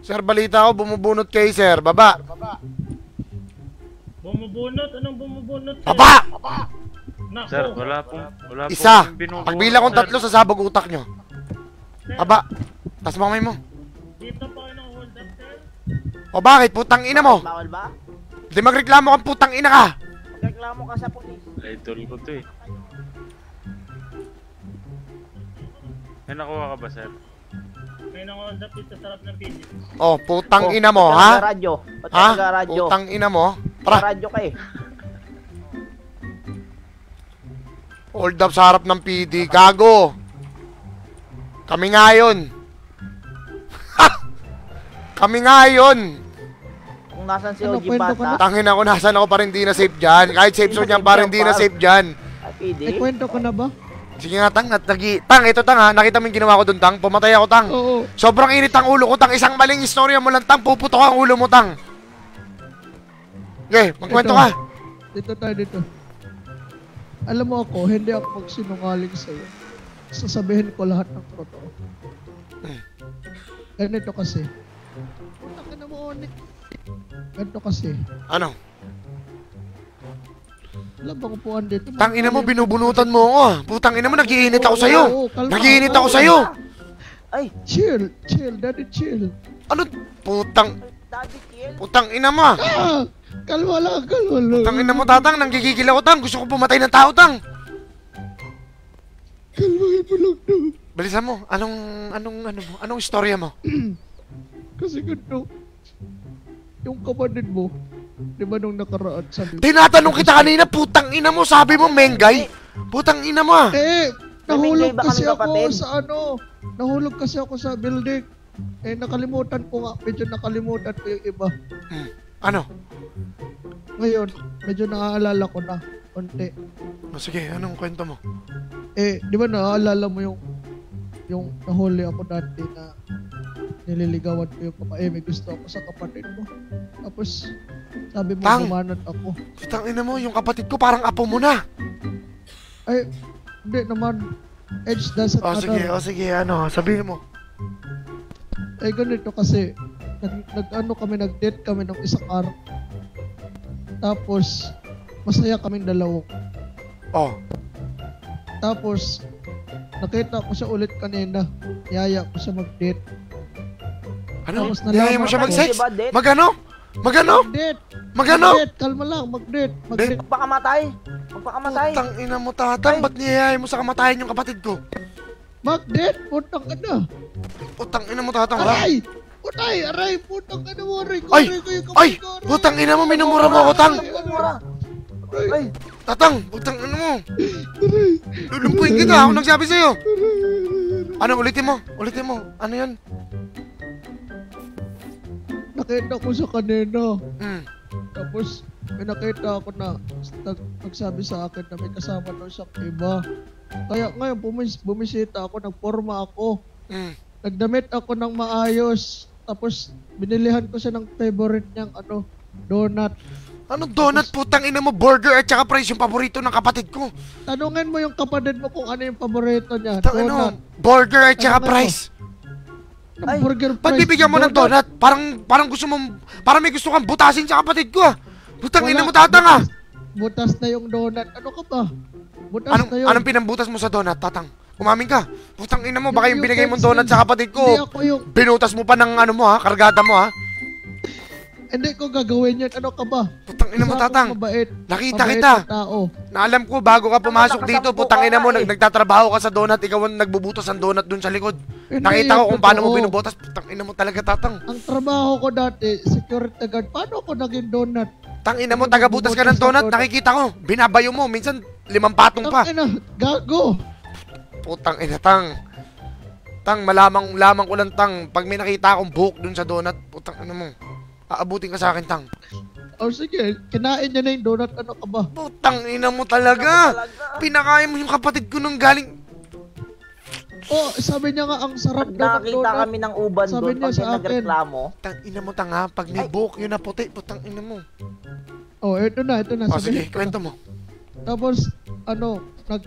Sir, balita ko, bumubunot kay sir. Baba. Bumubunot? Anong bumubunot? sir? Baba! Nako. Sir, wala pong, wala pong Isa. binubunot, Pagbilang kong sir. tatlo, sasabog utak nyo. Baba. Tas mo kamay mo. Dito pa kayo ng hold up, sir. O bakit? Putang ina mo. Bawal ba? Di magreklamo kang putang ina ka. Magreklamo ka sa pulis. Idol ko to eh. May nakuha ka ba, sir? May nang hold up dito sa harap ng video. O, putang Oh, ina mo, ha? ka Ha? Putang ina mo. Tara, Nagradyo ka eh. hold up sa harap ng PD. Gago. Kami nga yun. Kami nga yun. Kung nasan si Ano, OG kwento ko Bata, Tangin ako, nasan ako pa rin di na safe dyan. Kahit safe zone yan, pa rin di na safe dyan. ay PD. Ay, kwento ko na ba? Sige nga, tang. Nat, nagi, tang, ito tang ha. Nakita mo yung ginawa ko dun, tang. Pumatay ako, tang. Oo. Sobrang init ang ulo ko, tang. Isang maling istorya mo lang, tang. Puputok ang ulo mo, tang. Okay, magkwento Ito. ka. Dito tayo dito. Alam mo ako, hindi ako magsinungaling sa'yo. Sasabihin ko lahat ng totoo. Hmm. Ganito kasi. Taka na mo, Onik. Ganito kasi. Ano? Upuan dito? Tang ina mo, binubunutan mo ako ah. Putang ina mo, nagiinit ako sa'yo. Nagiinit ako sa'yo. Ay, Chill, chill, daddy chill. Ano? Putang, Daddy Kiel. putang ina mo ah. Ah! Kalma lang, kalma lang. Putang ina mo, tatang. Nanggigigil ako, tang. Gusto ko pumatay ng tao, tang. Kalmahin mo lang. Balisan mo. Anong, anong, ano mo? Anong istorya mo? Kasi ganito. Yung kapatid mo, di ba nung nakaraan sabi? Tinatanong kita kanina, putang ina mo. Sabi mo, Mengay. Putang ina mo ah. Eh, nahulog kasi ako sa ano. Nahulog kasi ako sa building. Eh, nakalimutan ko nga. Medyo nakalimutan ko yung iba. Hmm. Ano? Ngayon, medyo naaalala ko na. Konti. Oh, sige, anong kwento mo? Eh, di ba naaalala mo yung yung nahuli ako dati na nililigawan ko yung kapatid. Eh, may gusto ako sa kapatid mo. Tapos, sabi mo, Tang! bumanat ako. Putang ina mo, yung kapatid ko parang apo mo na. Ay, hindi naman. Edge doesn't Oh, sige, matter. oh, sige, ano, sabihin mo. Eh, ganito kasi, nag, nag ano kami, nag-date kami ng isang araw. Tapos, masaya kaming dalawa. Oh, Tapos, nakita ko siya ulit kanina. Yaya ko siya mag-date. ano? Tapos mo siya mag-sex? Magano? Magano? Mag-date! Magano? Mag-date! Kalma lang, mag-date! Mag-date! Magpakamatay. Magpakamatay. Putang ina mo, tatang. Ba't niyayain mo sa kamatayan yung kapatid ko? Mag-date! Putang ka na! Putang ina mo, tatang. ha? Aray! Putay! Aray! Putang ka na mo! Aray! ko, Ay! Aray! ko, yung Ay! kapatid ko, aray! Putang ina mo, minumura mo ako, tang. Ay, Tatang, putang ina mo. Lulumpuin kita, ako nagsabi sa'yo. Ano, ulitin mo? Ulitin mo. Ano yun? Nakita ko sa kanina. Hmm. Tapos, may nakita ako na nag, nagsabi sa akin na may kasama daw siyang iba. Kaya ngayon, bumis, bumisita ako, nagporma ako. Hmm. Nagdamit ako ng maayos. Tapos, binilihan ko siya ng favorite niyang ano, donut. Ano donut, putang ina mo, burger at saka fries yung paborito ng kapatid ko. Tanungin mo yung kapatid mo kung ano yung paborito niya. Tang Donut. ano, burger at saka fries. Ng Ay, burger Ba't fries, bibigyan mo ng donut? Parang, parang gusto mo, parang may gusto kang butasin sa kapatid ko ah. Putang ina mo, tatang ah. Butas na yung donut. Ano ka ba? Butas Anong, na yun. anong pinambutas mo sa donut, tatang? Umamin ka. Putang ina mo, baka yung binigay mong donut sa kapatid ko. Binutas mo pa ng ano mo ha, kargada mo ha. Hindi ko gagawin yan. Ano ka ba? Putang ina mo, Isa akong tatang. Mabait. Nakita mabait kita. na tao. Na alam ko, bago ka pumasok Tama, dito, putang ina mo, nag eh. nagtatrabaho ka sa donut, ikaw ang nagbubutas ng donut dun sa likod. Hindi Nakita ko kung paano mo totoo. binubutas. Putang ina mo talaga, tatang. Ang trabaho ko dati, security guard. Paano ako naging donut? Tang ina mo, tagabutas ka ng donut, nakikita ko. Binabayo mo, minsan limang patong pa. Ang ina, gago. Putang ina, tang. Tang, malamang, lamang ko lang, tang. Pag may nakita akong buhok dun sa donut, putang ina mo. Aabutin ka sa akin, tang. O sige, kinain niya na yung donut. Ano ka ba? Putang ina mo talaga. talaga. Pinakain mo yung kapatid ko nung galing. Oh, sabi niya nga, ang sarap daw ng nakakita donut. kami ng uban Sabi doon, niya pag sa nagreklamo, Tang ina mo, tanga. Pag may Ay. buhok, yun na puti. Putang ina mo. Oh, ito na, ito na. O, sabihin sige, kwento mo. Tapos, ano, nag,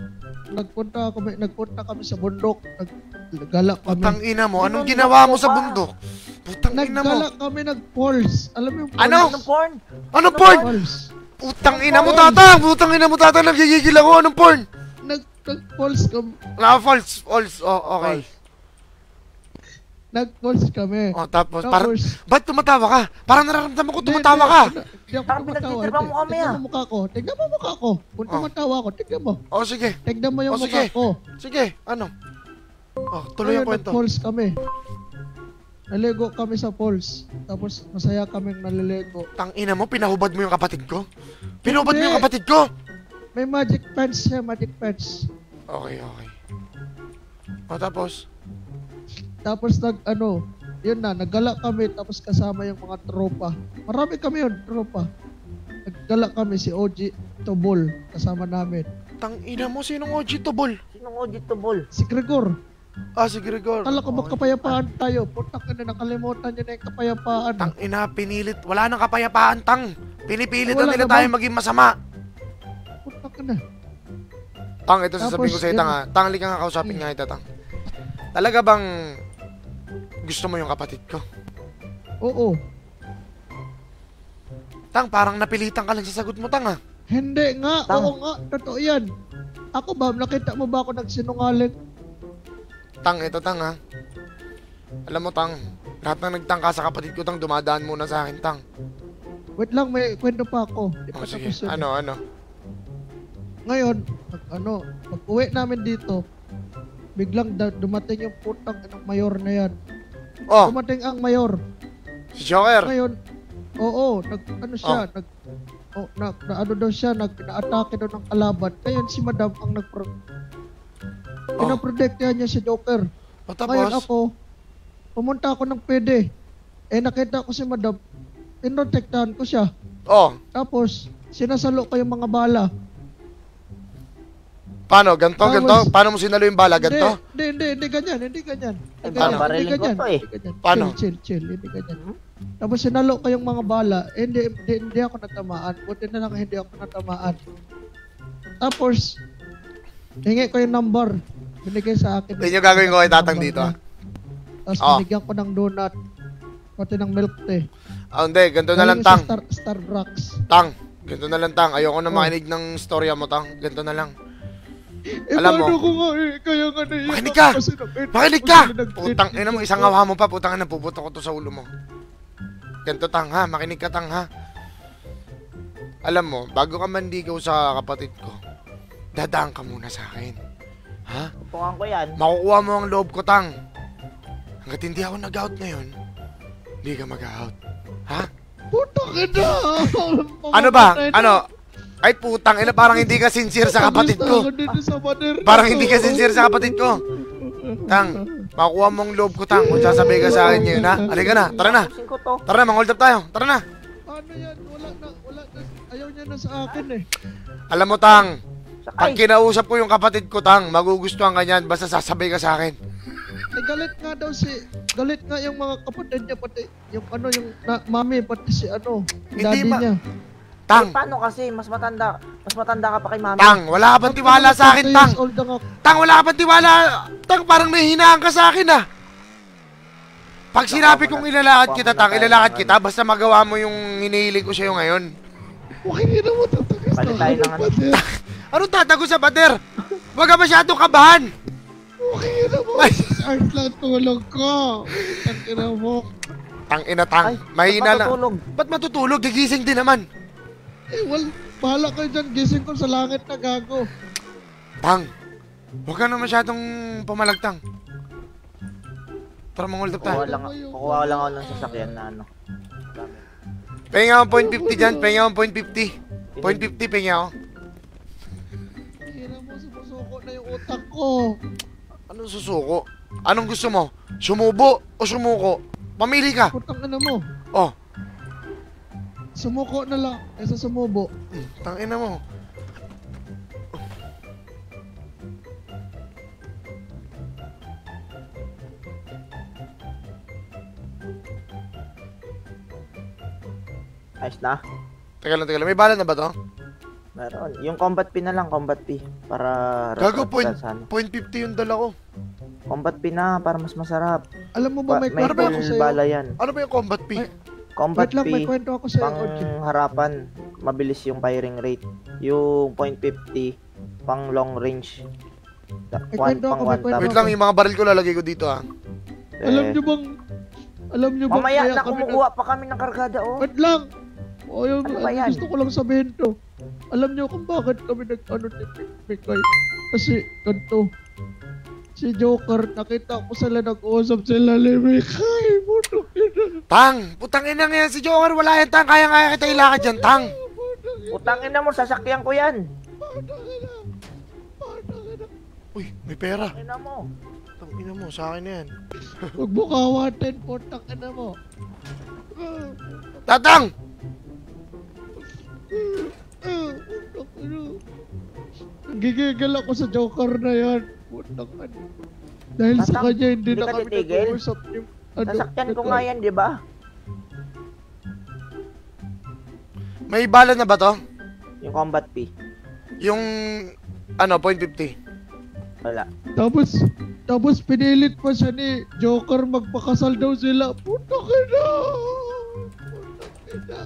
nagpunta kami, nagpunta kami sa bundok. Nag, nagala kami. Putang ina mo. Anong ginawa mo sa bundok? Putang Tang ina mo. Nagdala kami nag-falls. Alam mo yung Ano? Anong porn? Anong porn? Falls. Putang ina mo tata! Putang ina mo tata! Nagigigil ako! Anong porn? Nag, nag-falls kami. Ah, false. False. Oh, okay. Nag-falls kami. Oh, tapos, parang, ba't tumatawa ka? Parang nararamdaman ko tumatawa ka. hindi, ako tumatawa. mo kami, Tignan ah. mo mukha ko. Tignan mo mukha ko. Kung Oh. tumatawa ko, tignan mo. Oh, sige. Tignan mo yung Oh, mukha ko. Sige, ano? Oh, tuloy ang kwento. nag-falls kami. Naligo kami sa falls. Tapos masaya kaming naliligo. Tang ina mo, pinahubad mo yung kapatid ko? Pinahubad mo Hindi. yung kapatid ko? May magic pants siya, magic pants. Okay, okay. Oh, tapos? Tapos nag ano, yun na, naggala kami tapos kasama yung mga tropa. Marami kami yun, tropa. Naggala kami si OG Tobol kasama namin. Tang ina mo, sinong OG to, bol? Sinong audit to ball? Si Gregor, Ah, si Gregor. kala ko magkapayapaan tayo. Putak ka na, nakalimutan niya na yung kapayapaan. Tang ina, pinilit. Wala nang kapayapaan, tang. Pinipilit na Wala nila naman. tayo maging masama. Putak ka na. Tang, ito sasabihin ko Tapos, sa'yo, yun- tang ha. Tang, halika nga kausapin nga ito, tang. Talaga bang gusto mo yung kapatid ko? Oo. Tang, parang napilitan ka lang sa sagot mo, tang ha. Hindi nga, Tama. oo nga, totoo yan. Ako ba, nakita mo ba ako nagsinungaling? Tang, ito, tang ha. Alam mo, tang, lahat ng nagtangka sa kapatid ko, tang, dumadaan muna sa akin, tang. Wait lang, may kwento pa ako. Di pa Oh, sige. yun. Ano, ano? Ngayon, pag, ano, pag uwi namin dito, biglang dumating yung putang ng mayor na yan. Oh, Dumating ang mayor. si Joker. Ngayon, oo, nag, ano siya, nag, oh, na, na, ano daw siya, nag, na-atake daw ng kalaban. Ngayon si madam ang nag, Oh, pinaprotektahan niya si Joker. Ngayon tapos? ako, pumunta ako ng PD. Eh, nakita ko si madam, pinotektahan ko siya. Oh, Tapos, sinasalo ko yung mga bala. paano? Ganto, Tapos- ganto? Paano mo sinalo yung bala? Ganto? Hindi, hindi, hindi ganyan, hindi ganyan. Hindi ganyan, bariling hindi ganyan, ko to eh. hindi ganyan. Paano? Chill, chill, chill, hindi ganyan. Tapos sinalo ko yung mga bala, eh, hindi, hindi, hindi ako natamaan. Buti na lang hindi ako natamaan. Tapos, hingi ko yung number. Binigay sa akin. Yun yung gagawin ko kay Tatang dito, ah. Tapos Oh. binigyan ko ng donut. Pati ng milk tea. Ah, hindi. Ganto na lang, tang. Star, Starbucks. Tang. Ganto na lang, tang. Ayoko na Oh. makinig ng storya mo, tang. Ganto na lang. Eh, Alam mo- ko nga eh, kaya nga naiyak Makinig ka! Makinig ka! Putang ina mo, isang awa mo pa. Putang ina, puputo ko to sa ulo mo. Ganto, tang, ha? Makinig ka, tang, ha? Alam mo, bago ka mandigaw sa kapatid ko, dadaan ka muna sa akin. Ha? Tutukan ko yan. Makukuha mo ang loob ko, tang. Hanggat hindi ako nag-out ngayon, hindi ka mag-out. Ha? Putang ina! Ano ba? Ano? Ay, putang ina, parang hindi ka sincere sa kapatid ko. Parang hindi ka sincere sa kapatid ko. Tang, makukuha mo ang loob ko, Tang. Kung sasabihin ka sa akin ngayon, ha? Halika na, tara na. Tara na, mang-hold up tayo. Tara na. Ano yan? Wala na, wala na. Ayaw niya na sa akin eh. Alam mo, Tang, pag Sakay. kinausap ko yung kapatid ko, Tang, magugustuhan ka niyan. Basta sasabihin ka sa akin. Eh, galit nga daw si, galit nga yung mga kapatid niya, pati yung ano, yung na, mami, pati si ano, daddy ma- niya. Tang, Eh, paano kasi? Mas matanda. Mas matanda ka pa kay mami. Tang, wala ka bang tiwala sa akin, 30 Tang? Tang, wala ka bang tiwala? Tang, parang nahihinaan ka sa akin, ah. Pag sinabi kong ilalakad kita, Tang, ilalakad kita, basta magawa mo yung hinihiling ko sa'yo ngayon. Okay, hindi na mo tatagas Balik tayo ng ano. Anong tatago sa pader? Huwag ka masyadong kabahan. Okay na mo. Ay. Art lang tulog ko. Tangina mo. Tang ina, Tang. Ay, Mahina na. matutulog. Ba't matutulog? Nagising din naman. Eh, wal, bahala kayo dyan. Gising ko sa langit na gago. Tang, huwag ka na masyadong pumalagtang. Tara, mang hold up Kukuha tayo. lang, kukuha lang ako ng sasakyan na ano. Pahinga ako point 50 dyan, pahinga ako point 50. Point 50, pahinga ako. Ko. Anong susuko? Anong gusto mo? Sumubo o sumuko? Pamili ka. Putang ina mo. Oh, Sumuko na lang. Kaysa sumubo. tang ina mo. Ayos na. Teka lang, teka lang. May bala na ba to? Meron. Yung combat P na lang, combat P. Para... Gago, point, sa ano. point 50 yung dala ko. Combat P na, para mas masarap. Alam mo ba Ba- may may kwento ako sa'yo? bala yan. Ano ba yung combat P? Combat Wait lang, may P, kwento ako sa'yo, pang harapan, mabilis yung firing rate. Yung .50, pang long range. Da- May One, kwento pang ako, may kwento. Wait lang, yung mga baril ko lalagay ko dito ah. Alam Eh, nyo bang... Alam nyo bang Mamaya kaya na kami kumukuha pa kami ng kargada, oh. Wait lang! O, yung, Ano ba yan? gusto ko lang sabihin to. Alam nyo kung bakit kami nag-ano ni Mikay? Kasi, ganito. Si Joker, nakita ko sila nag-uusap sila ni Mikay. Puto ina. Tang! Putang ina nga yan si Joker. Wala yan, Tang. Kaya-kaya kita ilakad dyan, Tang. Utangin na mo, sasakyan ko yan. Uy, may pera. Ina mo. Tang ina mo, sa akin na yan. Huwag mo kawatin, putang ina mo. Tatang! Nagigigil ako sa Joker na yan. Putang ina. Dahil sa Tatang, kanya, hindi, hindi na ka kami nag-uusap. Yung, ano, Sasakyan ko nga yan, di ba? May bala na ba to? Yung combat P. Yung, ano, point 50. Wala. Tapos, tapos pinilit pa siya ni Joker magpakasal daw sila. Puta ka na! Puta ka na!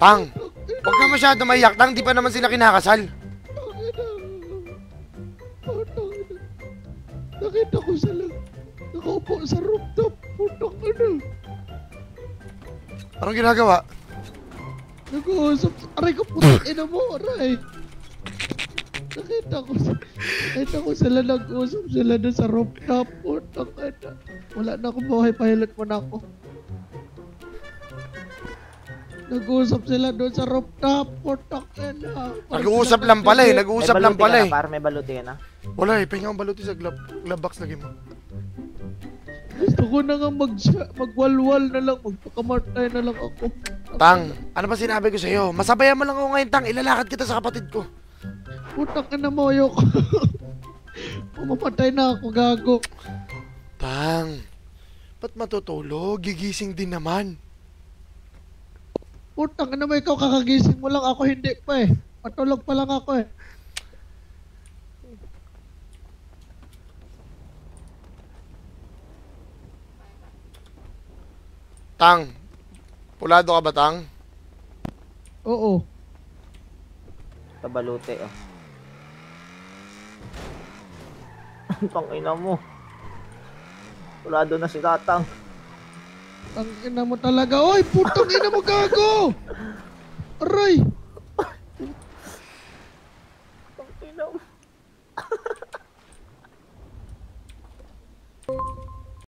Tang! Huwag ka masyado maiyak, Tang. Di pa naman sila kinakasal. Puta ka na! Puta ka na! Nakita ko sila. Nakaupo sa rooftop. Puta ka na! Anong ginagawa? Nag-uusap. Aray ko puta ina mo, aray! Nakita ko, si- nakita ko sila nag-usap sila doon sa rooftop. Puta ka na. Wala na akong buhay, pilot mo na ako. Nag-uusap sila doon sa rooftop. Puta ka na. Nag-uusap lang pala eh. Nag-uusap lang pala eh. na, Par, may baluti ka na. Wala eh. Pahinga akong baluti sa glove, glove box lagi mo. Gusto ko na nga mag magwalwal na lang. Magpakamartay na lang ako. Tang, ano ba sinabi ko sa'yo? Masabayan mo lang ako ngayon, Tang. Ilalakad kita sa kapatid ko. Puta ka na mo, ayoko. Pumamatay na ako, gago. Tang, ba't matutulog? Gigising din naman. Puta ka na mo, ikaw kakagising mo lang. Ako hindi pa eh. Patulog pa lang ako eh. Tang, pulado ka ba, Tang? Oo. Pabalute, oh. Ang ina mo. Tulado na si Tatang. Ang ina mo talaga. Oy, putang ina mo gago! Aray!